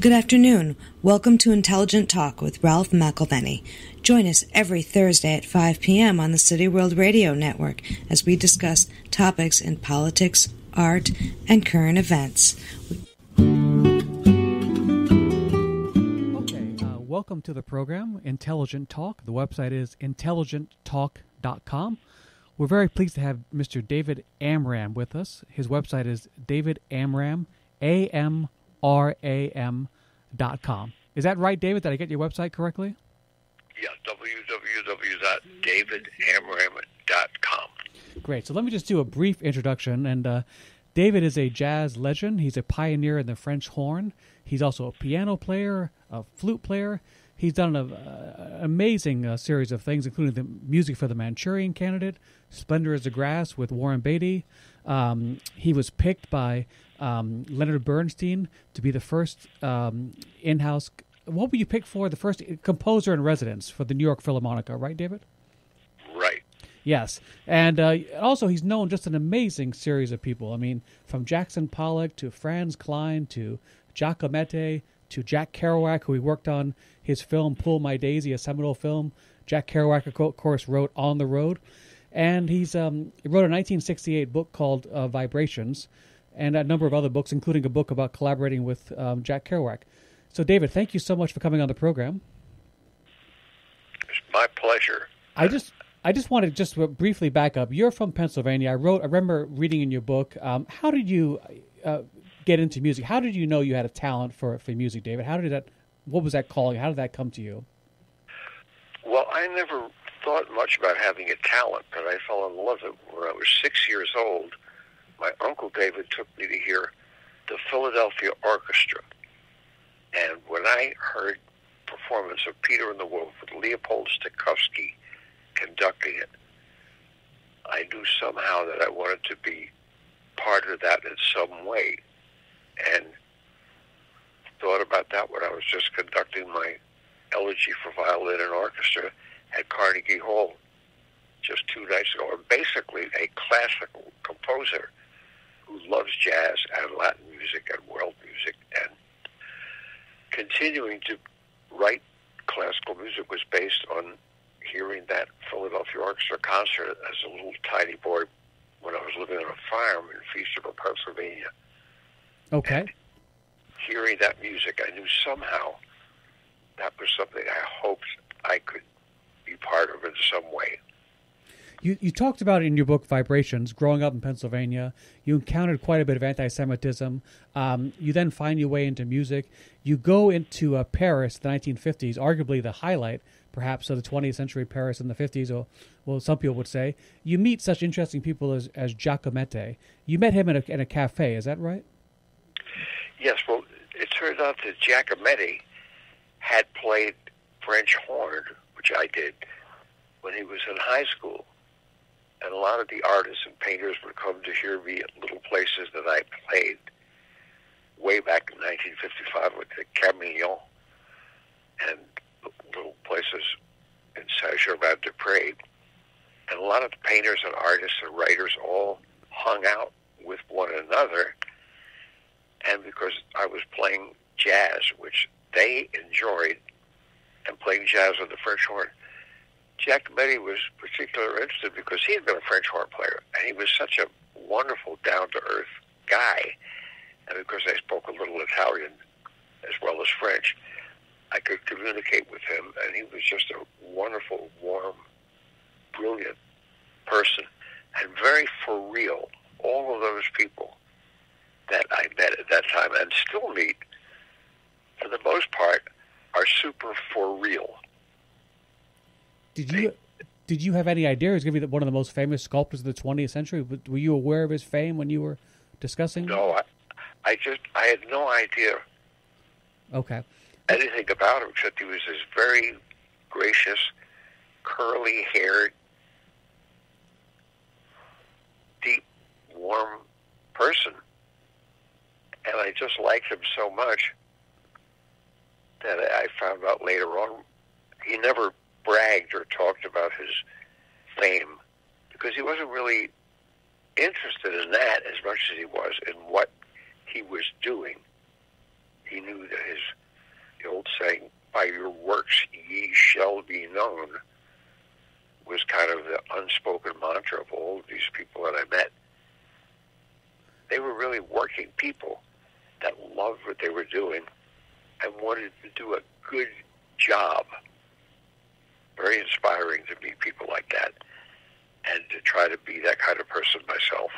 Good afternoon. Welcome to Intelligent Talk with Ralph McElvenny. Join us every Thursday at 5 p.m. on the City World Radio Network as we discuss topics in politics, art, and current events. Okay, uh, welcome to the program, Intelligent Talk. The website is intelligenttalk.com. We're very pleased to have Mr. David Amram with us. His website is David Amram, A M R A M dot com. Is that right, David? Did I get your website correctly? Yeah, www.davidamram.com. Great. So let me just do a brief introduction. And uh, David is a jazz legend. He's a pioneer in the French horn. He's also a piano player, a flute player. He's done an uh, amazing uh, series of things, including the music for the Manchurian Candidate, Splendor as the Grass with Warren Beatty. Um, he was picked by um, Leonard Bernstein to be the first um, in-house. What would you pick for the first composer in residence for the New York Philharmonica? Right, David? Right. Yes, and uh, also he's known just an amazing series of people. I mean, from Jackson Pollock to Franz Kline to Giacometti to Jack Kerouac, who he worked on his film "Pull My Daisy," a seminal film. Jack Kerouac, of course, wrote "On the Road," and he's um, he wrote a 1968 book called uh, "Vibrations," and a number of other books, including a book about collaborating with um, Jack Kerouac. So, David, thank you so much for coming on the program. It's my pleasure. I just I just wanted to just briefly back up. You're from Pennsylvania. I wrote. I remember reading in your book. Um, how did you uh, get into music? How did you know you had a talent for for music, David? How did that? What was that calling? How did that come to you? Well, I never thought much about having a talent, but I fell in love with it when I was six years old my uncle David took me to hear the Philadelphia Orchestra. And when I heard performance of Peter and the Wolf with Leopold Stokowski conducting it, I knew somehow that I wanted to be part of that in some way. And thought about that when I was just conducting my elegy for violin and orchestra at Carnegie Hall just two nights ago. I'm basically a classical composer who loves jazz and Latin music and world music, and continuing to write classical music was based on hearing that Philadelphia Orchestra concert as a little tiny boy when I was living on a farm in Feasterville, Pennsylvania. Okay. And hearing that music, I knew somehow that was something I hoped I could be part of in some way. You, you talked about in your book Vibrations, growing up in Pennsylvania, you encountered quite a bit of anti Semitism. Um, you then find your way into music. You go into uh, Paris, the 1950s, arguably the highlight, perhaps, of the 20th century Paris in the 50s, or, well, some people would say. You meet such interesting people as, as Giacometti. You met him in a, in a cafe, is that right? Yes, well, it turned out that Giacometti had played French horn, which I did, when he was in high school and a lot of the artists and painters would come to hear me at little places that I played way back in 1955 with the Carmignon and little places in Saint-Germain-des-Prés. And a lot of the painters and artists and writers all hung out with one another. And because I was playing jazz, which they enjoyed, and playing jazz with the French horn, Giacometti was particularly interested because he had been a French horn player, and he was such a wonderful, down-to-earth guy. And because I spoke a little Italian as well as French, I could communicate with him, and he was just a wonderful, warm, brilliant person, and very for real. All of those people that I met at that time and still meet, for the most part, are super for real. Did you did you have any idea he was going to be one of the most famous sculptors of the 20th century? Were you aware of his fame when you were discussing? No, I, I just I had no idea. Okay. Anything about him except he was this very gracious, curly-haired, deep, warm person, and I just liked him so much that I found out later on he never bragged or talked about his fame because he wasn't really interested in that as much as he was in what he was doing. he knew that his the old saying, "By your works ye shall be known," was kind of the unspoken mantra of all of these people that I met. They were really working people that loved what they were doing and wanted to do a good job. Very inspiring to meet people like that and to try to be that kind of person myself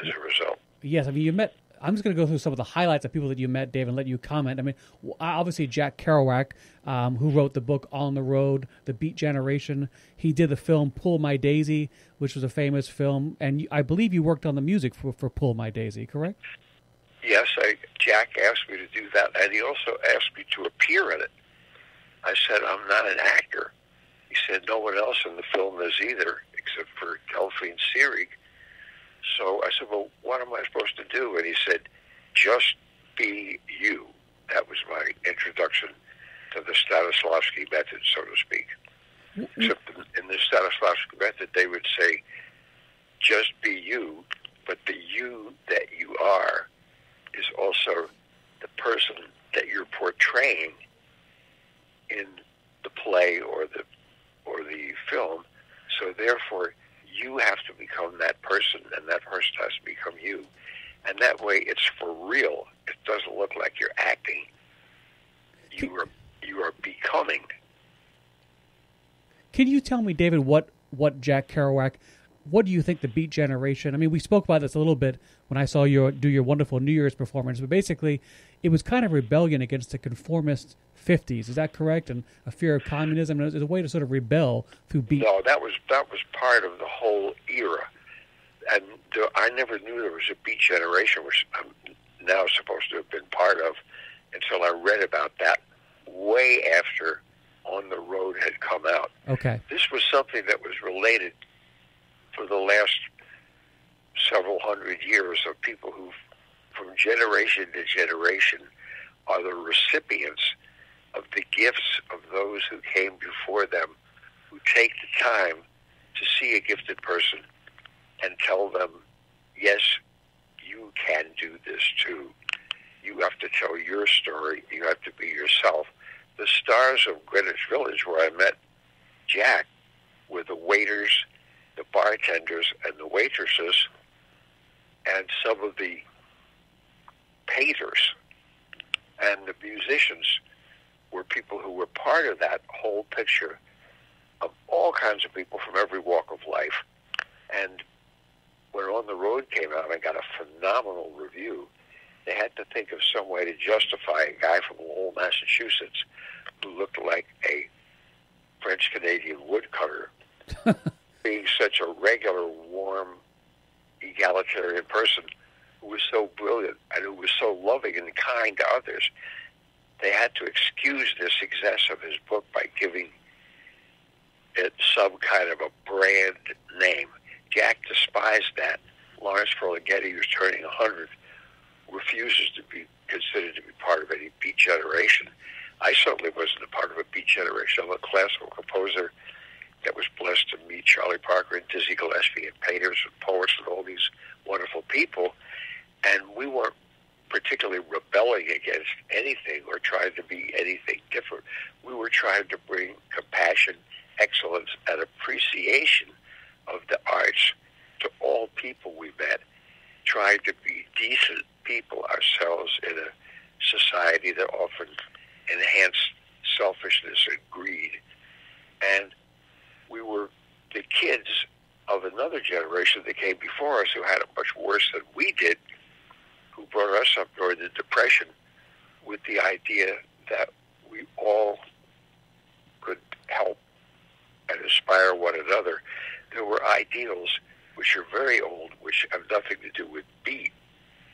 as a result. Yes, I mean, you met. I'm just going to go through some of the highlights of people that you met, Dave, and let you comment. I mean, obviously Jack Kerouac, um, who wrote the book On the Road, The Beat Generation. He did the film Pull My Daisy, which was a famous film, and I believe you worked on the music for, for Pull My Daisy, correct? Yes, I, Jack asked me to do that, and he also asked me to appear in it. I said, I'm not an actor. He said, no one else in the film is either, except for Delphine Seyrig. So I said, well, what am I supposed to do? And he said, just be you. That was my introduction to the Stanislavski method, so to speak. Mm-hmm. Except in the Stanislavski method, they would say, just be you, but the you that you are is also the person that you're portraying in the play or the or the film. So therefore, you have to become that person, and that person has to become you. And that way, it's for real. It doesn't look like you're acting. You are you are becoming. Can you tell me, David, what what Jack Kerouac? What do you think the Beat Generation? I mean, we spoke about this a little bit when I saw you do your wonderful New Year's performance, but basically, it was kind of rebellion against the conformist 50s. Is that correct? And a fear of communism. It was a way to sort of rebel through beat. No, that was that was part of the whole era. And I never knew there was a beat generation, which I'm um, now supposed to have been part of, until I read about that way after On the Road had come out. Okay. This was something that was related for the last several hundred years of people who, from generation to generation, are the recipients of the gifts of those who came before them, who take the time to see a gifted person and tell them, yes, you can do this too. You have to tell your story. You have to be yourself. The stars of Greenwich Village, where I met Jack, were the waiters, the bartenders, and the waitresses, and some of the painters and the musicians were people who were part of that whole picture of all kinds of people from every walk of life. And when On the Road came out and got a phenomenal review, they had to think of some way to justify a guy from Lowell, Massachusetts, who looked like a French Canadian woodcutter, being such a regular, warm, egalitarian person who was so brilliant and who was so loving and kind to others they had to excuse the success of his book by giving it some kind of a brand name. Jack despised that. Lawrence Ferlinghetti, who's turning 100, refuses to be considered to be part of any beat generation. I certainly wasn't a part of a beat generation. I'm a classical composer that was blessed to meet Charlie Parker and Dizzy Gillespie and painters and poets and all these wonderful people. And we weren't particularly rebelling against anything or trying to be anything different. We were trying to bring compassion, excellence, and appreciation of the arts to all people we met, trying to be decent people ourselves in a society that often enhanced selfishness and greed. And we were the kids of another generation that came before us who had it much worse than we did who brought us up during the Depression with the idea that we all could help and inspire one another. There were ideals which are very old, which have nothing to do with beat.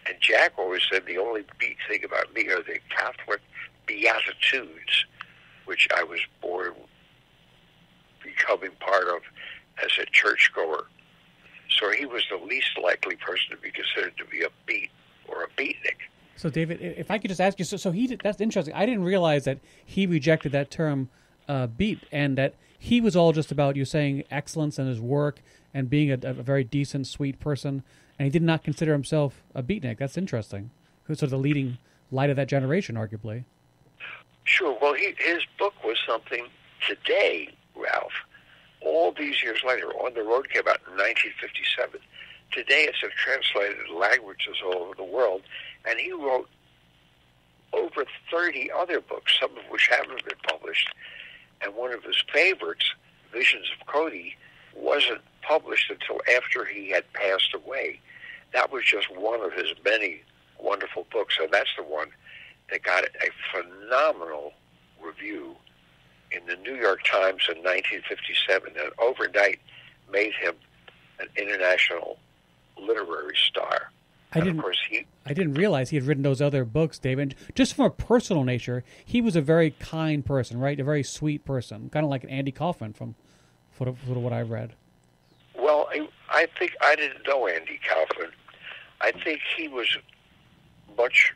And Jack always said the only beat thing about me are the Catholic Beatitudes, which I was born becoming part of as a churchgoer. So he was the least likely person to be considered to be a beat or a beatnik. So, David, if I could just ask you, so, so he that's interesting. I didn't realize that he rejected that term uh, beat, and that he was all just about you saying excellence in his work and being a, a, very decent, sweet person, and he did not consider himself a beatnik. That's interesting. Who's sort of the leading light of that generation, arguably. Sure. Well, he, his book was something today, Ralph. All these years later, On the Road came out in 1957. Today, it's translated languages all over the world, and he wrote over 30 other books, some of which haven't been published. And one of his favorites, Visions of Cody, wasn't published until after he had passed away. That was just one of his many wonderful books, and that's the one that got a phenomenal review in the New York Times in 1957 and overnight made him an international literary star. I didn't. Of course, he. I didn't realize he had written those other books, David. Just from a personal nature, he was a very kind person, right? A very sweet person, kind of like an Andy Kaufman from, of, what I've read. Well, I, I think I didn't know Andy Kaufman. I think he was much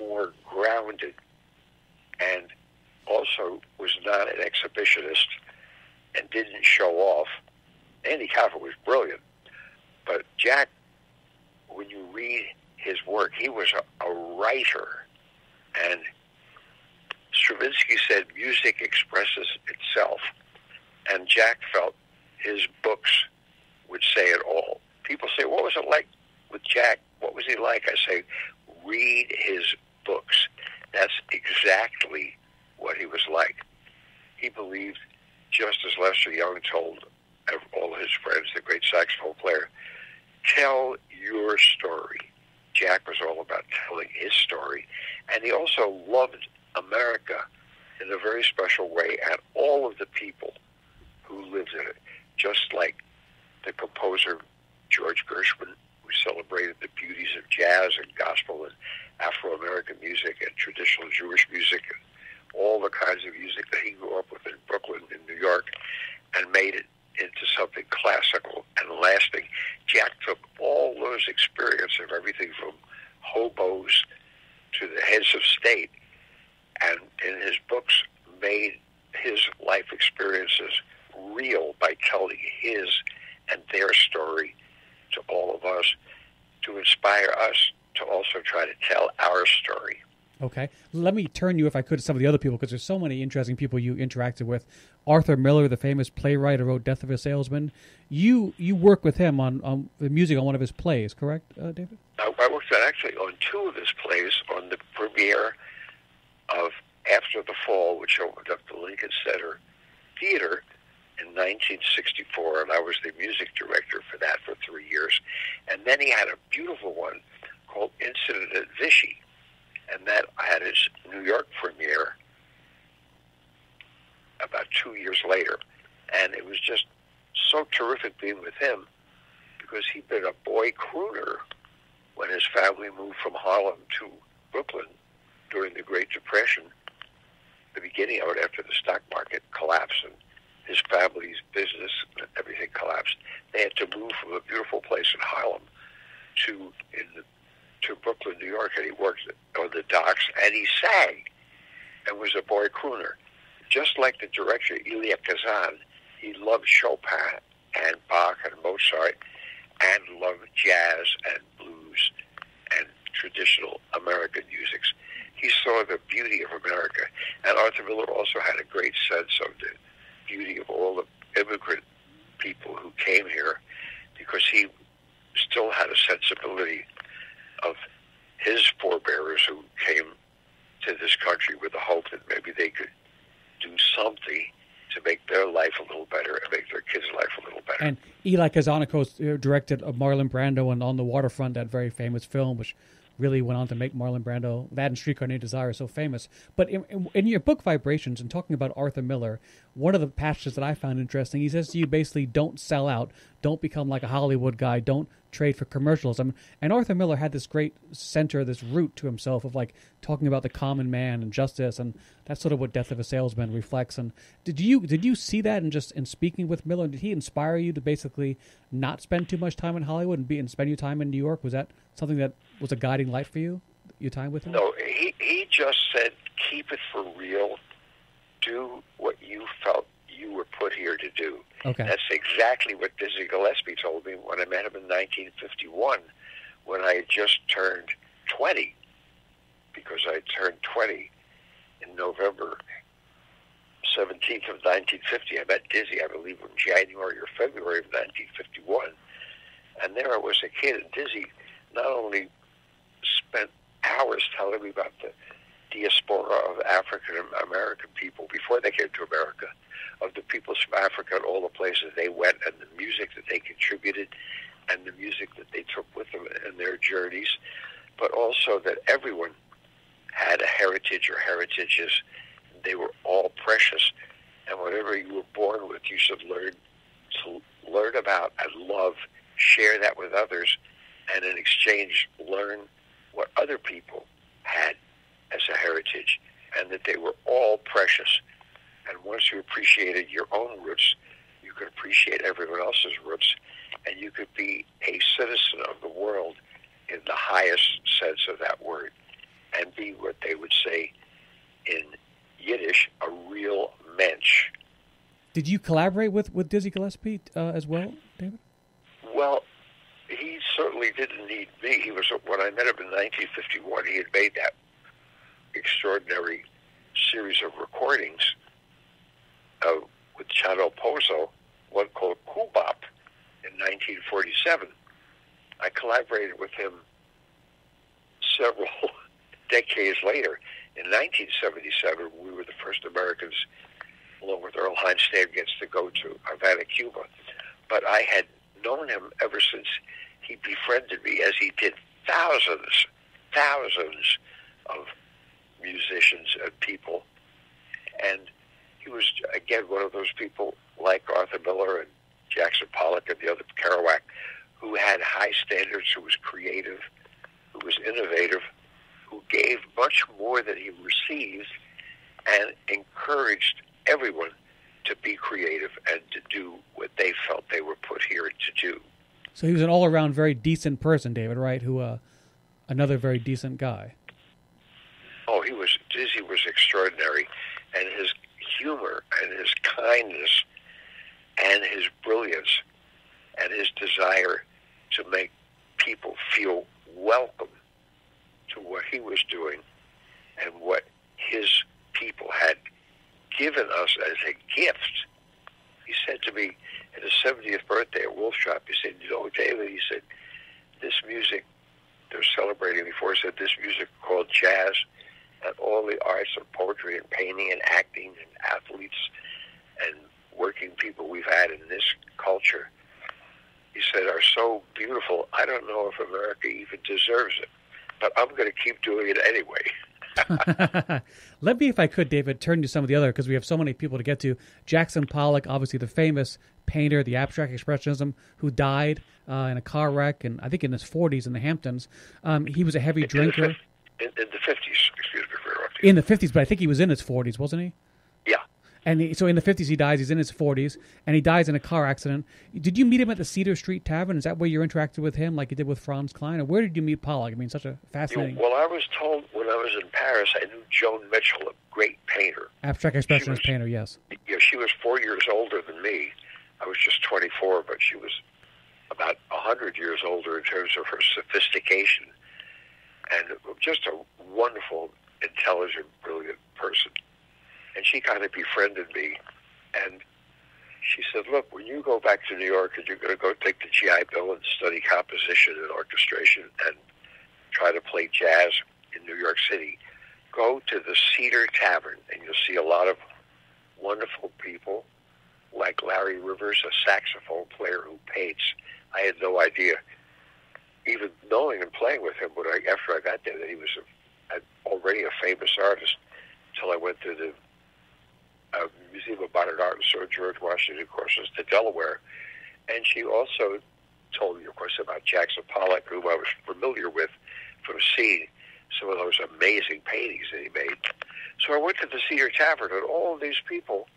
more grounded and also was not an exhibitionist and didn't show off. Andy Kaufman was brilliant, but Jack, when you read his work, he was a, a writer, and Stravinsky said music expresses itself, and Jack felt his books would say it all. People say, "What was it like with Jack? What was he like?" I say, "Read his books. That's exactly what he was like. He believed, just as Lester Young told all his friends, the great saxophone player, tell your story. Jack was all about telling his story, and he also loved America in a very special way and all of the people who lived in it, just like the composer George Gershwin, who celebrated the beauties of jazz and gospel and Afro American music and traditional Jewish music and all the kinds of music that he grew up with in Brooklyn, in New York, and made it into something classical and lasting. Jack took all those experiences of everything from hobos to the heads of state, and in his books made his life experiences real by telling his and their story to all of us to inspire us to also try to tell our story. Okay. Let me turn you, if I could, to some of the other people, because there's so many interesting people you interacted with. Arthur Miller, the famous playwright who wrote Death of a Salesman. You you work with him on, on the music on one of his plays, correct, uh, David? I, I worked on actually on two of his plays on the premiere of After the Fall, which opened up the Lincoln Center Theater in 1964, and I was the music director for that for three years. And then he had a beautiful one called Incident at Vichy and that had its New York premiere about two years later. And it was just so terrific being with him because he'd been a boy crooner when his family moved from Harlem to Brooklyn during the Great Depression, the beginning of it after the stock market collapsed and his family's business, everything collapsed. They had to move from a beautiful place in Harlem to in the to Brooklyn, New York, and he worked on the docks, and he sang and was a boy crooner. Just like the director Elia Kazan, he loved Chopin and Bach and Mozart and loved jazz and blues and traditional American musics. He saw the beauty of America. And Arthur Miller also had a great sense of the beauty of all the immigrant people who came here because he still had a sensibility of his forebears who came to this country with the hope that maybe they could do something to make their life a little better and make their kids' life a little better. And Elia Kazanakos uh, directed uh, Marlon Brando and On the Waterfront, that very famous film, which really went on to make Marlon Brando, that and Streetcar Named Desire, so famous. But in, in, your book Vibrations and talking about Arthur Miller, one of the passages that I found interesting, he says to you basically, don't sell out, don't become like a Hollywood guy, don't trade for commercialism. And Arthur Miller had this great center, this root to himself of like talking about the common man and justice, and that's sort of what Death of a Salesman reflects. And did you did you see that in just in speaking with Miller? Did he inspire you to basically not spend too much time in Hollywood and be and spend your time in New York? Was that something that was a guiding light for you? Your time with him? No, he he just said keep it for real. Do what you felt you were put here to do. Okay. That's exactly what Dizzy Gillespie told me when I met him in 1951, when I had just turned 20. because I turned 20 in November 17th of 1950. I met Dizzy, I believe, in January or February of 1951. And there I was a kid, and Dizzy not only spent hours telling me about the diaspora of African American people before they came to America, of the peoples from Africa and all the places they went, and the music that they contributed, and the music that they took with them in their journeys, but also that everyone had a heritage or heritages. They were all precious, and whatever you were born with, you should learn to learn about and love, share that with others, and in exchange, learn what other people had as a heritage, and that they were all precious. And once you appreciated your own roots, you could appreciate everyone else's roots, and you could be a citizen of the world in the highest sense of that word, and be what they would say in Yiddish, a real mensch. Did you collaborate with, with Dizzy Gillespie uh, as well, David? Well, he certainly didn't need me. He was when I met him in 1951. He had made that extraordinary series of recordings uh, with Chano Pozo, one called Cubop in 1947. I collaborated with him several decades later. In 1977, we were the first Americans, along with Earl Hines Stan Getz, to go to Havana, Cuba. But I had known him ever since he befriended me, as he did thousands, thousands of musicians and people. And he was, again, one of those people like Arthur Miller and Jackson Pollock and the other Kerouac who had high standards, who was creative, who was innovative, who gave much more than he received and encouraged everyone to be creative and to do what they felt they were put. So he was an all-around very decent person, David, right? Who, uh, another very decent guy. Oh, he was Dizzy was extraordinary, and his humor and his kindness and his brilliance and his desire to make people feel welcome to what he was doing and what his people had given us as a gift. He said to me at his 70th birthday at Wolf Shop, he said, you know, David, he said, this music they're celebrating before, he said, this music called jazz and all the arts of poetry and painting and acting and athletes and working people we've had in this culture, he said, are so beautiful. I don't know if America even deserves it, but I'm going to keep doing it anyway. Let me, if I could, David, turn to some of the other because we have so many people to get to. Jackson Pollock, obviously the famous painter, the abstract expressionism, who died uh, in a car wreck, and I think in his 40s in the Hamptons. Um, he was a heavy drinker. In, in the 50s, excuse me for interrupting. In the 50s, but I think he was in his 40s, wasn't he? Yeah. And he, so in the 50s, he dies. He's in his 40s, and he dies in a car accident. Did you meet him at the Cedar Street Tavern? Is that where you interacted with him, like you did with Franz Kline? Or where did you meet Pollock? I mean, such a fascinating. Well, I was told when I was in Paris, I knew Joan Mitchell, a great painter. Abstract expressionist was, painter, yes. Yeah, she was four years older than me. I was just 24, but she was about 100 years older in terms of her sophistication and just a wonderful, intelligent, brilliant person. And she kind of befriended me. And she said, look, when you go back to New York and you're going to go take the GI Bill and study composition and orchestration and try to play jazz in New York City, go to the Cedar Tavern and you'll see a lot of wonderful people like Larry Rivers, a saxophone player who paints. I had no idea, even knowing and playing with him, when I, after I got there, that he was a, already a famous artist until I went to the uh, Museum of Modern Art and saw George Washington courses to Delaware. And she also told me, of course, about Jackson Pollock, whom I was familiar with from seeing some of those amazing paintings that he made. So I went to the Cedar Tavern, and all of these people,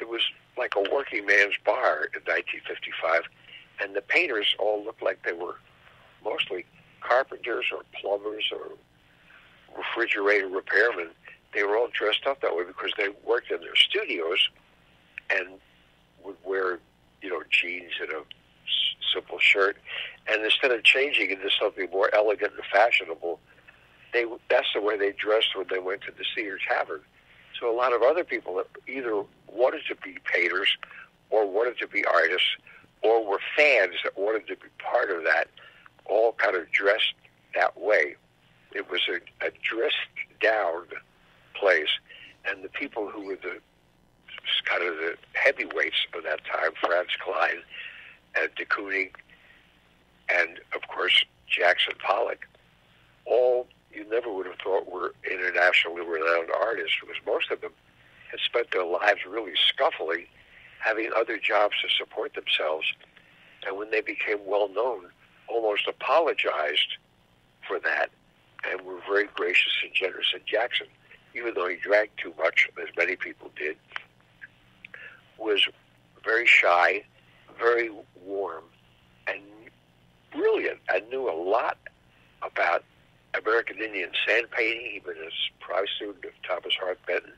it was like a working man's bar in 1955, and the painters all looked like they were mostly carpenters or plumbers or refrigerator repairmen. They were all dressed up that way because they worked in their studios and would wear, you know, jeans and a simple shirt. And instead of changing into something more elegant and fashionable, they that's the way they dressed when they went to the Cedar Tavern. So a lot of other people that either wanted to be painters or wanted to be artists or were fans that wanted to be part of that all kind of dressed that way. It was a, a dressed down place, and the people who were the kind of the heavyweights of that time, Franz Kline and de Kooning, and of course Jackson Pollock, all you never would have thought were internationally renowned artists because most of them had spent their lives really scuffling, having other jobs to support themselves, and when they became well known, almost apologized for that and were very gracious and generous. And Jackson, even though he drank too much, as many people did, was very shy, very warm, and brilliant. and knew a lot about American Indian sand painting. He'd been a prize student of Thomas Hart Benton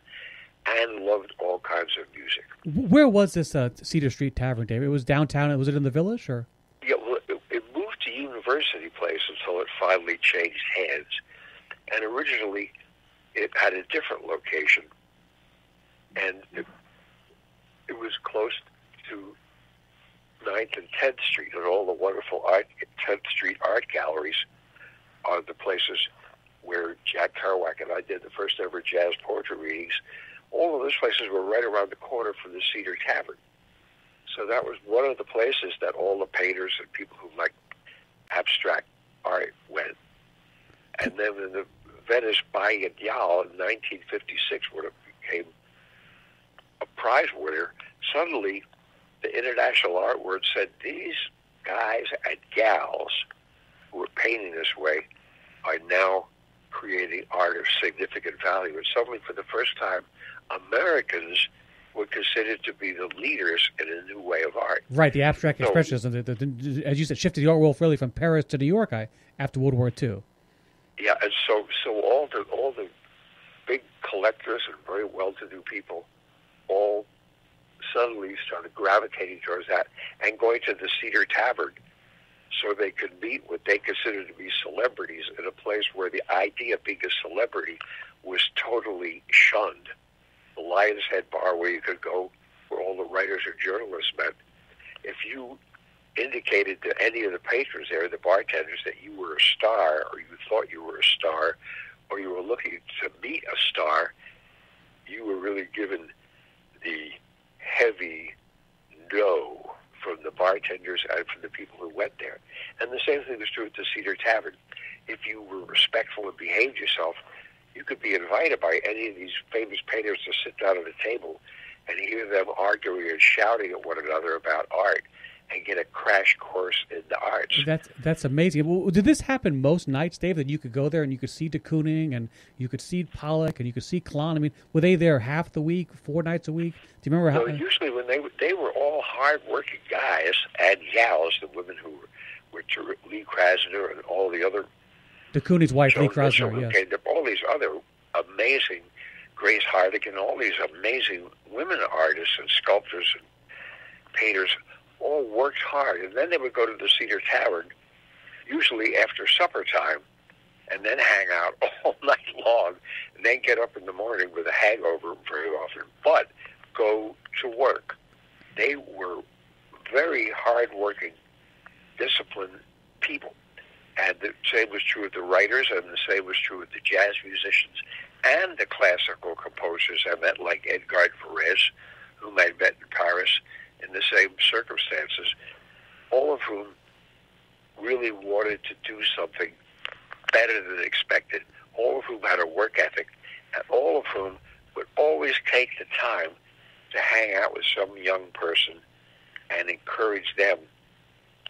and loved all kinds of music. Where was this uh, Cedar Street Tavern, David? It was downtown. Was it in the village or? Yeah, well, it, it moved to University Place until it finally changed hands. And originally, it had a different location, and it, it was close to 9th and 10th Street and all the wonderful art, 10th Street art galleries are the places where Jack Kerouac and I did the first ever jazz poetry readings. All of those places were right around the corner from the Cedar Tavern. So that was one of the places that all the painters and people who like abstract art went. And then when the Venice Biennial in 1956, when it became a prize winner, suddenly the International Art World said these guys and gals who are painting this way are now creating art of significant value. And suddenly, for the first time, Americans were considered to be the leaders in a new way of art. Right, the abstract so, expressionism, the, the, the, as you said, shifted the art world really from Paris to New York I, after World War II. Yeah, and so so all the all the big collectors and very well-to-do people all suddenly started gravitating towards that and going to the Cedar Tavern so they could meet what they considered to be celebrities in a place where the idea of being a celebrity was totally shunned. The Lion's Head Bar, where you could go, where all the writers or journalists met. If you indicated to any of the patrons there, the bartenders, that you were a star, or you thought you were a star, or you were looking to meet a star, you were really given the heavy no from the bartenders and from the people who went there. And the same thing was true at the Cedar Tavern. If you were respectful and behaved yourself, you could be invited by any of these famous painters to sit down at a table and hear them arguing and shouting at one another about art and get a crash course in the arts. That's that's amazing. Well, did this happen most nights, Dave? That you could go there and you could see de Kooning and you could see Pollock and you could see Kline. I mean, were they there half the week, four nights a week? Do you remember how? No, usually when they they were all hardworking guys and gals, the women who were, were to Lee Krasner and all the other. De Kooning's wife, Lee Krasner, yes. Okay, all these other amazing, Grace Hartigan, all these amazing women artists and sculptors and painters all worked hard, and then they would go to the Cedar Tavern, usually after supper time, and then hang out all night long, and then get up in the morning with a hangover very often, but go to work. They were very hardworking, disciplined people. And the same was true of the writers, and the same was true of the jazz musicians and the classical composers I met, like Edgard Varèse, whom I'd met in Paris, in the same circumstances, all of whom really wanted to do something better than expected, all of whom had a work ethic, and all of whom would always take the time to hang out with some young person and encourage them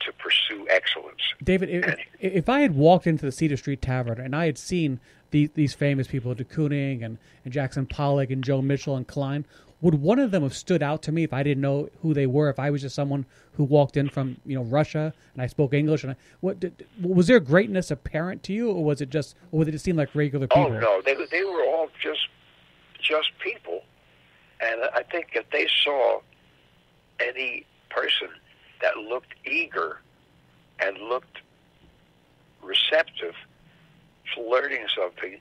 to pursue excellence. David, if, if I had walked into the Cedar Street Tavern and I had seen these, these famous people, de Kooning and, and Jackson Pollock and Joe Mitchell and Kline, would one of them have stood out to me if I didn't know who they were? If I was just someone who walked in from you know Russia and I spoke English, and I, what did, was their greatness apparent to you, or was it just, or did it seem like regular oh, people? Oh no, they they were all just just people, and I think if they saw any person that looked eager and looked receptive learning something,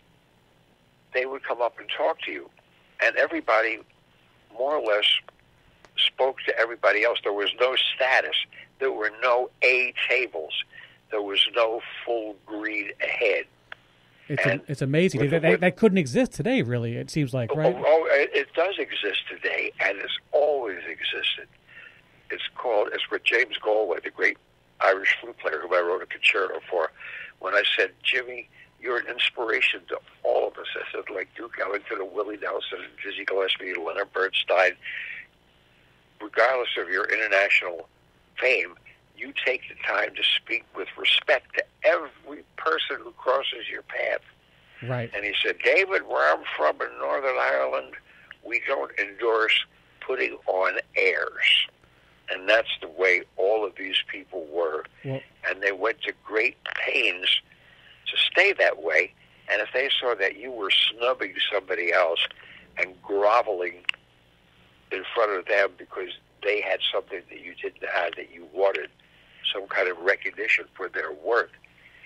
they would come up and talk to you. And everybody more or less spoke to everybody else. There was no status. There were no A tables. There was no full greed ahead. It's, a, it's amazing. That, that, that, couldn't exist today, really, it seems like, oh, right? Oh, oh, it does exist today, and it's always existed. It's called, it's what James Galway, the great Irish flute player who I wrote a concerto for, when I said, Jimmy, you're an inspiration to all of us. I said, like Duke Ellington and Willie Nelson and Dizzy Gillespie and Leonard Bernstein, regardless of your international fame, you take the time to speak with respect to every person who crosses your path. Right. And he said, David, where I'm from in Northern Ireland, we don't endorse putting on airs. And that's the way all of these people were. Well, and they went to great pains to stay that way. And if they saw that you were snubbing somebody else and groveling in front of them because they had something that you didn't have that you wanted, some kind of recognition for their work,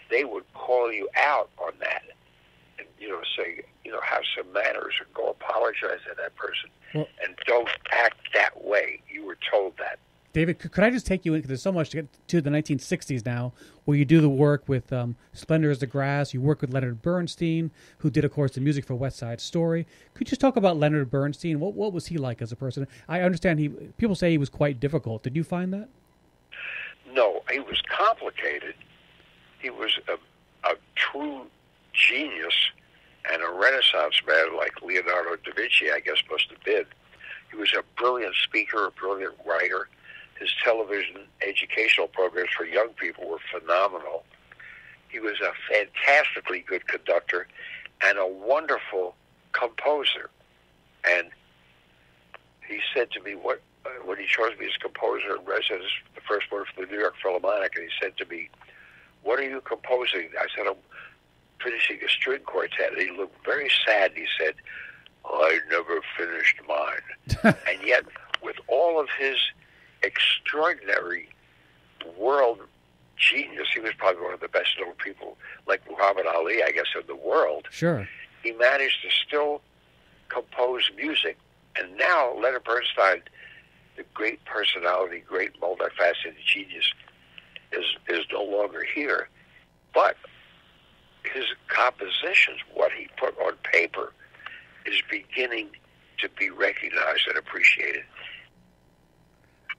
they would call you out on that and, you know, say, you know, have some manners and go apologize to that person. And don't act that way. You were told that. David, could I just take you in? Because there's so much to get to the 1960s now, where you do the work with um, Splendor as the Grass. You work with Leonard Bernstein, who did, of course, the music for West Side Story. Could you just talk about Leonard Bernstein? What what was he like as a person? I understand he. People say he was quite difficult. Did you find that? No, he was complicated. He was a, a true genius and a Renaissance man like Leonardo da Vinci, I guess, must have been. He was a brilliant speaker, a brilliant writer his television educational programs for young people were phenomenal. He was a fantastically good conductor and a wonderful composer. And he said to me, "What uh, when he chose me as composer in residence, the first one for the New York Philharmonic, and he said to me, "What are you composing?" I said, "I'm finishing a string quartet." And he looked very sad. He said, "I never finished mine," and yet with all of his extraordinary world genius. He was probably one of the best known people, like Muhammad Ali, I guess, in the world. Sure. He managed to still compose music. And now Leonard Bernstein, the great personality, great multifaceted genius, is is no longer here. But his compositions, what he put on paper, is beginning to be recognized and appreciated.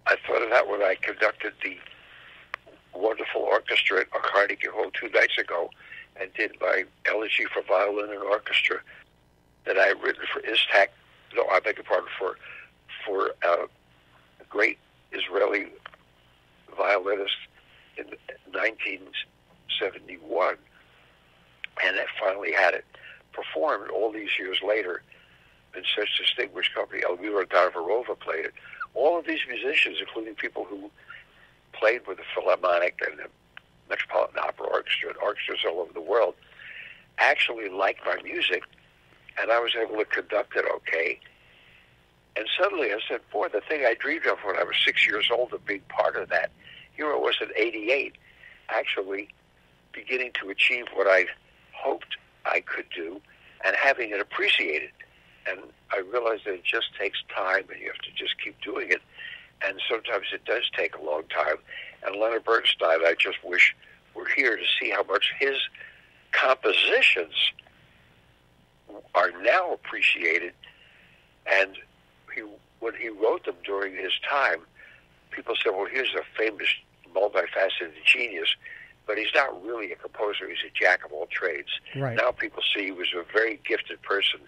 I thought of that when I conducted the wonderful orchestra at Carnegie Hall two nights ago and did my elegy for violin and orchestra that I had written for Istak. No, I beg your pardon for for uh, a great Israeli violinist in 1971, and I finally had it performed all these years later in such distinguished company. Elmira Darvarova played it all of these musicians, including people who played with the Philharmonic and the Metropolitan Opera Orchestra and orchestras all over the world, actually liked my music, and I was able to conduct it okay. And suddenly I said, boy, the thing I dreamed of when I was six years old, a big part of that, here I was at 88, actually beginning to achieve what I hoped I could do and having it appreciated. And I realize that it just takes time, and you have to just keep doing it. And sometimes it does take a long time. And Leonard Bernstein, I just wish we were here to see how much his compositions are now appreciated. And he, when he wrote them during his time, people said, "Well, here's a famous, multifaceted genius." But he's not really a composer. He's a jack of all trades. Right. Now people see he was a very gifted person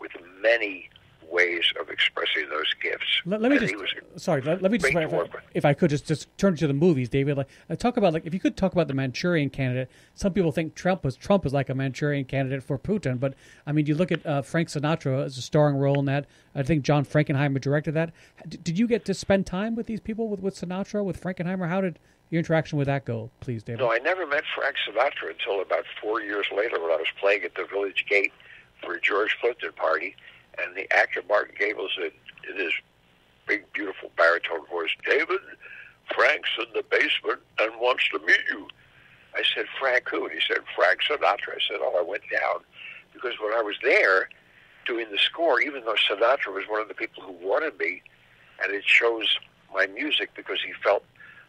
with many ways of expressing those gifts. Let, let me just sorry. Let, let me just if I, if I, could just just turn to the movies, David. Like uh, talk about like if you could talk about the Manchurian Candidate. Some people think Trump was Trump is like a Manchurian Candidate for Putin, but I mean you look at uh, Frank Sinatra as a starring role in that. I think John Frankenheimer directed that. D- did you get to spend time with these people with with Sinatra with Frankenheimer? How did your interaction with that go, please, David? No, I never met Frank Sinatra until about four years later when I was playing at the Village Gate for George Clinton party, and the actor Martin Gabel said in his big, beautiful baritone voice, David, Frank's in the basement and wants to meet you. I said, Frank who? And he said, Frank Sinatra. I said, oh, I went down because when I was there doing the score, even though Sinatra was one of the people who wanted me, and it shows my music because he felt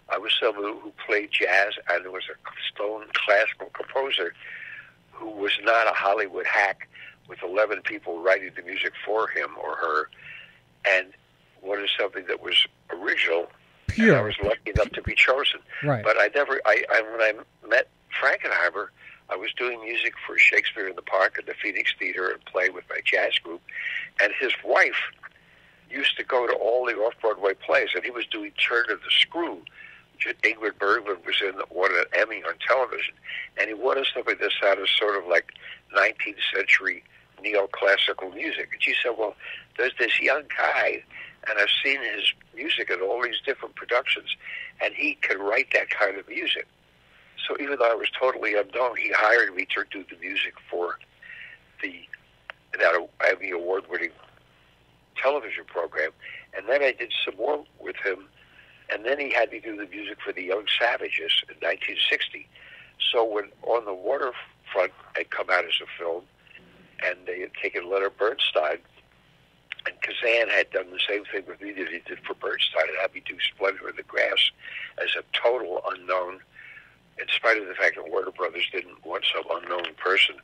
I was someone who played jazz and was a stone classical composer who was not a Hollywood hack with 11 people writing the music for him or her and wanted something that was original. Pure. And I was lucky enough to be chosen. Right. But I never, I, I when I met Frankenheimer, I was doing music for Shakespeare in the Park at the Phoenix Theater and playing with my jazz group. And his wife used to go to all the off-Broadway plays, and he was doing Turn of the Screw. Which Ingrid Bergman was in won an Emmy on television, and he wanted something that sounded sort of like 19th century neoclassical music. And she said, "Well, there's this young guy, and I've seen his music in all these different productions, and he can write that kind of music." So even though I was totally unknown, he hired me to do the music for the that Emmy award-winning television program, and then I did some more with him, and then he had me do the music for the Young Savages in 1960. So when On the Waterfront had come out as a film, and they had taken Leonard Bernstein, and Kazan had done the same thing with me that he did for Bernstein, and had me do Splendor in the Grass as a total unknown, in spite of the fact that Warner Brothers didn't want some unknown person,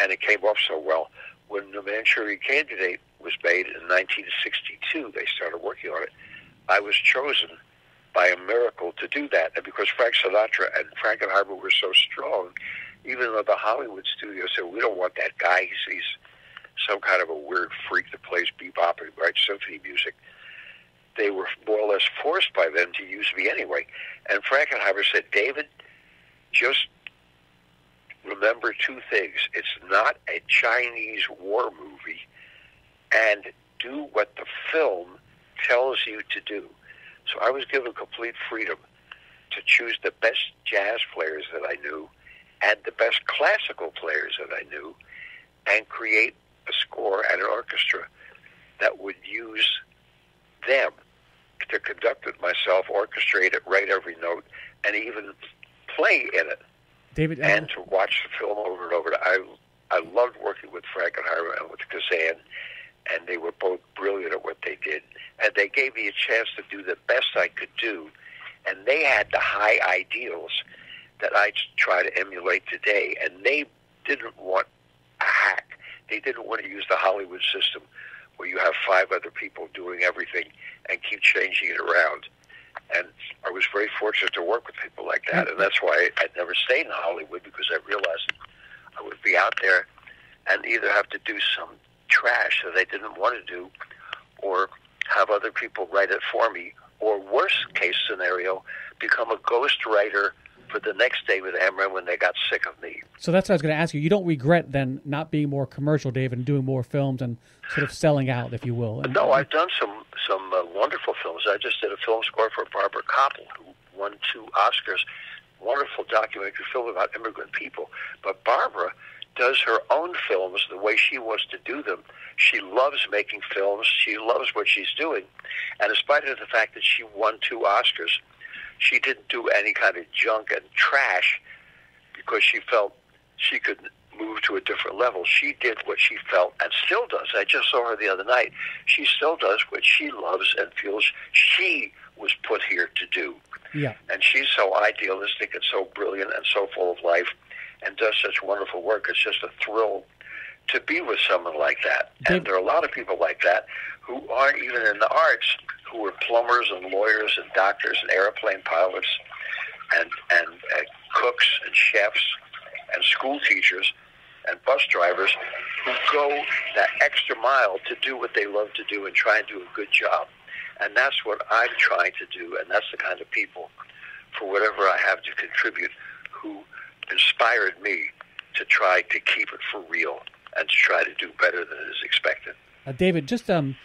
and it came off so well. When The Manchurian Candidate was made in 1962, they started working on it. I was chosen by a miracle to do that, and because Frank Sinatra and Frankenheimer were so strong, even though the Hollywood studio said we don't want that guy, he's, he's some kind of a weird freak that plays bebop and writes symphony music. They were more or less forced by them to use me anyway. And Frankenheimer said, David, just remember two things. It's not a Chinese war movie, and do what the film tells you to do. So I was given complete freedom to choose the best jazz players that I knew and the best classical players that I knew and create a score and an orchestra that would use them to conduct it myself, orchestrate it, write every note, and even play in it. David, and to watch the film over and over. I I loved working with Frank and Frankenheimer and with Kazan, and they were both brilliant at what they did. And they gave me a chance to do the best I could do, and they had the high ideals that I try to emulate today. And they didn't want a hack. They didn't want to use the Hollywood system where you have five other people doing everything and keep changing it around. And I was very fortunate to work with people like that. And that's why I never stayed in Hollywood because I realized I would be out there and either have to do some trash that I didn't want to do or have other people write it for me or worst case scenario, become a ghost writer for the next day with Amram when they got sick of me. So that's what I was going to ask you. You don't regret then not being more commercial, David, and doing more films and sort of selling out, if you will. And, no, I've done some some uh, wonderful films. I just did a film score for Barbara Kopple, who won two Oscars. Wonderful documentary film about immigrant people. But Barbara does her own films the way she wants to do them. She loves making films. She loves what she's doing. And in spite of the fact that she won two Oscars, she didn't do any kind of junk and trash because she felt she could move to a different level. She did what she felt and still does. I just saw her the other night. She still does what she loves and feels she was put here to do. Yeah. And she's so idealistic and so brilliant and so full of life and does such wonderful work. It's just a thrill to be with someone like that. And there are a lot of people like that who aren't even in the arts, who are plumbers and lawyers and doctors and airplane pilots and and uh, cooks and chefs and school teachers and bus drivers who go that extra mile to do what they love to do and try and do a good job. And that's what I'm trying to do, and that's the kind of people, for whatever I have to contribute, who inspired me to try to keep it for real and to try to do better than is expected. Uh, David, just um,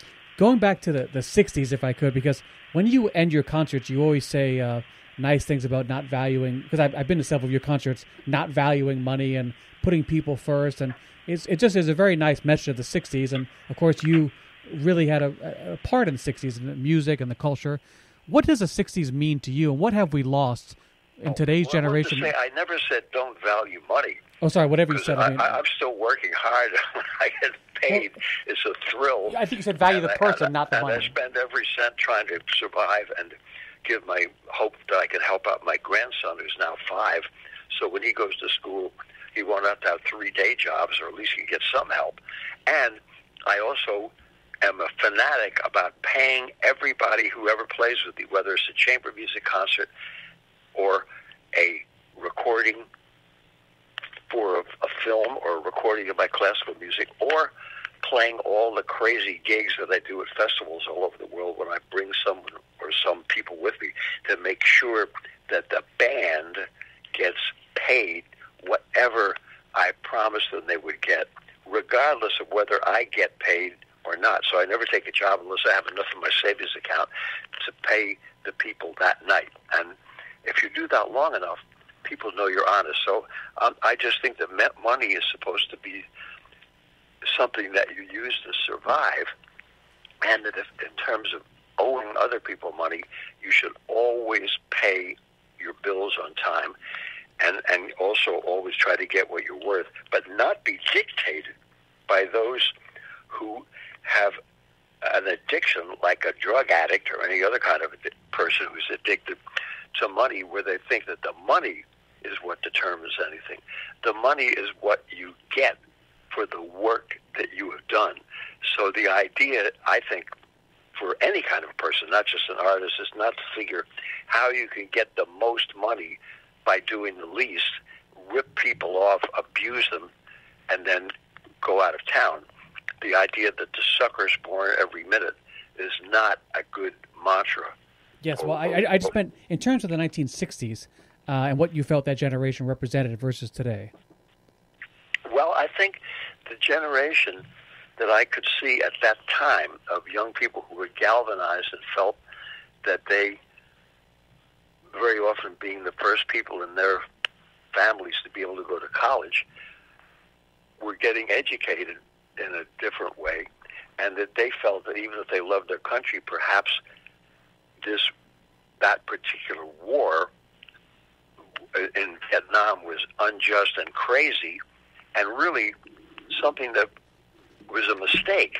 going back to the, the 60s, if I could, because when you end your concerts, you always say uh, nice things about not valuing, because I've, I've been to several of your concerts, not valuing money and putting people first. And it's, it just is a very nice message of the 60s. And of course, you really had a, a part in the 60s in the music and the culture. What does the 60s mean to you, and what have we lost in Oh, today's well, I generation. say, I never said don't value money. Oh, sorry, whatever you said. I, I mean, I'm still working hard. I get paid. it's a thrill. I think you said value And the I- person, and not the and I spend every cent trying to survive and give my hope that I can help out my grandson, who's now five. So when he goes to school, he won't have to have three day jobs, or at least he can get some help. And I also am a fanatic about paying everybody who ever plays with me, whether it's a chamber music concert or a recording for a, a film or a recording of my classical music or playing all the crazy gigs that I do at festivals all over the world when I bring someone or some people with me to make sure that the band gets paid whatever I promised them they would get, regardless of whether I get paid or not. So I never take a job unless I have enough in my savings account to pay the people that night. And if you do that long enough, people know you're honest. So um, I just think that money is supposed to be something that you use to survive, and that if, in terms of owing other people money, you should always pay your bills on time, and and also always try to get what you're worth, but not be dictated by those who have an addiction like a drug addict or any other kind of person who's addicted to money where they think that the money is what determines anything. The money is what you get for the work that you have done. So the idea, I think, for any kind of person, not just an artist, is not to figure how you can get the most money by doing the least, rip people off, abuse them, and then go out of town. The idea that the sucker's born every minute is not a good mantra. Yes, well, I, oh, I, I oh, just meant in terms of the 1960s uh, and what you felt that generation represented versus today. Well, I think the generation that I could see at that time of young people who were galvanized and felt that they, very often being the first people in their families to be able to go to college, were getting educated in a different way, and that they felt that even if they loved their country, perhaps this that particular war in Vietnam was unjust and crazy, and really something that was a mistake.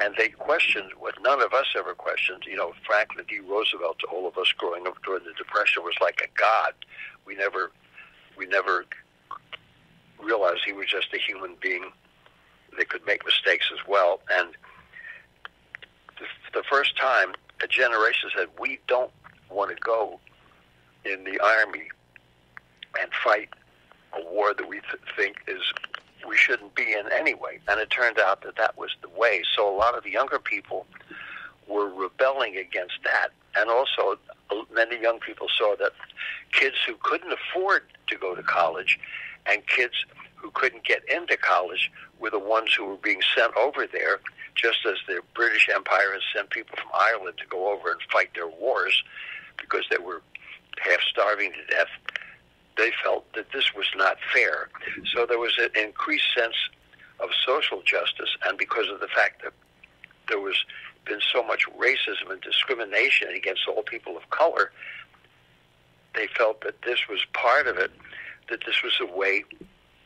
And they questioned what none of us ever questioned. You know, Franklin D. Roosevelt to all of us growing up during the Depression was like a god. We never, we never realized he was just a human being that could make mistakes as well. And the, the first time a generation said, "We don't want to go in the army and fight a war that we th- think is we shouldn't be in anyway. And it turned out that that was the way. So a lot of the younger people were rebelling against that. And also, uh, many young people saw that kids who couldn't afford to go to college and kids who couldn't get into college were the ones who were being sent over there, just as the British Empire had sent people from Ireland to go over and fight their wars because they were half starving to death they felt that this was not fair. So there was an increased sense of social justice, and because of the fact that there was been so much racism and discrimination against all people of color, they felt that this was part of it, that this was a way,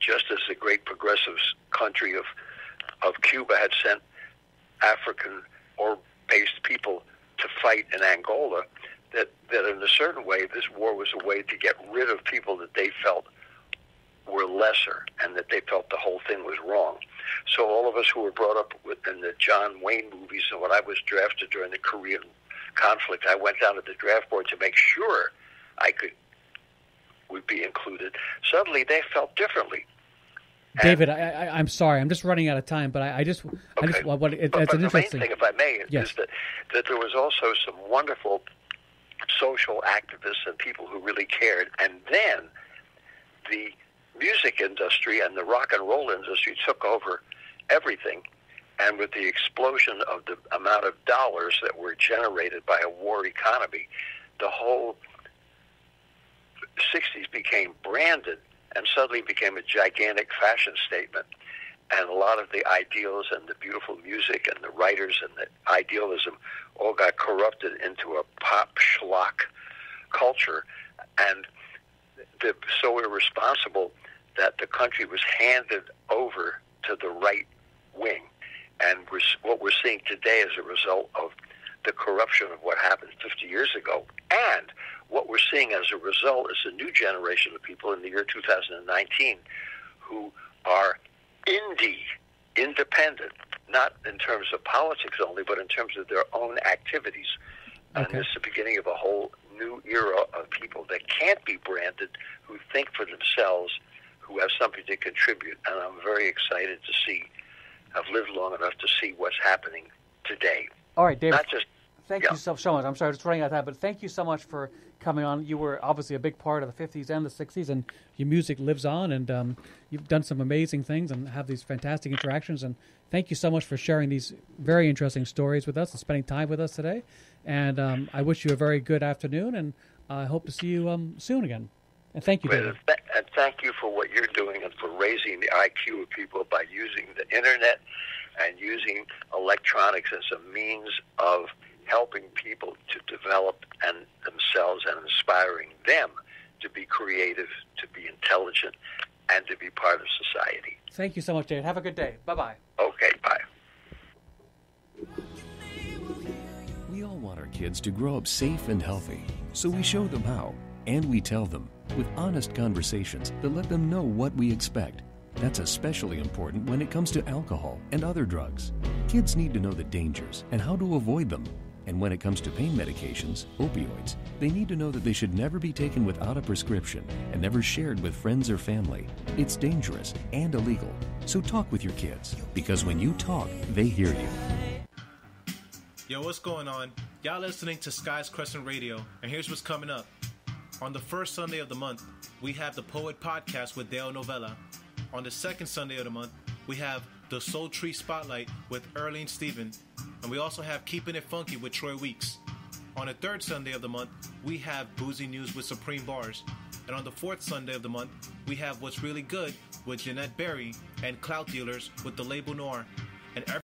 just as the great progressive country of, of Cuba had sent African or based people to fight in Angola, that, that in a certain way, this war was a way to get rid of people that they felt were lesser and that they felt the whole thing was wrong. So all of us who were brought up within the John Wayne movies, and when I was drafted during the Korean conflict, I went down to the draft board to make sure I could would be included. Suddenly, they felt differently. And- David, I, I, I'm sorry, I'm just running out of time, but I, I just, I just, Okay. what, it, But, it's but an interesting. thing, if I may, Yes. is that, that there was also some wonderful social activists and people who really cared. And then the music industry and the rock and roll industry took over everything. And with the explosion of the amount of dollars that were generated by a war economy, the whole 60s became branded and suddenly became a gigantic fashion statement. And a lot of the ideals and the beautiful music and the writers and the idealism all got corrupted into a pop schlock culture. And the, so irresponsible that the country was handed over to the right wing. And we're, what we're seeing today as a result of the corruption of what happened 50 years ago. And what we're seeing as a result is a new generation of people in the year 2019 who are indie, independent, not in terms of politics only, but in terms of their own activities. Okay. And this is the beginning of a whole new era of people that can't be branded, who think for themselves, who have something to contribute. And I'm very excited to see, I've lived long enough to see what's happening today. All right, David. Not just thank yeah. you so, so much. I'm sorry, it's running out of time, but thank you so much for coming on. You were obviously a big part of the 50s and the 60s, and your music lives on, and um, you've done some amazing things and have these fantastic interactions. And thank you so much for sharing these very interesting stories with us and spending time with us today. And um, I wish you a very good afternoon, and I hope to see you um, soon again. And thank you, David. And thank you for what you're doing and for raising the IQ of people by using the internet and using electronics as a means of helping people to develop and themselves and inspiring them to be creative, to be intelligent, and to be part of society. Thank you so much, David. Have a good day. Bye bye. Okay, bye. We all want our kids to grow up safe and healthy, so we show them how, and we tell them with honest conversations that let them know what we expect that's especially important when it comes to alcohol and other drugs. Kids need to know the dangers and how to avoid them. And when it comes to pain medications, opioids, they need to know that they should never be taken without a prescription and never shared with friends or family. It's dangerous and illegal. So talk with your kids, because when you talk, they hear you. Yo, what's going on? Y'all listening to Skye's Crescent Radio, and here's what's coming up. On the first Sunday of the month, we have the Poet Podcast with Dale Novella. On the second Sunday of the month, we have the Soul Tree Spotlight with Earlene Stephen, and we also have Keeping It Funky with Troy Weeks. On the third Sunday of the month, we have Boozy News with Supreme Bars. And on the fourth Sunday of the month, we have What's Really Good with Jeanette Berry and Clout Dealers with the label Noir. And every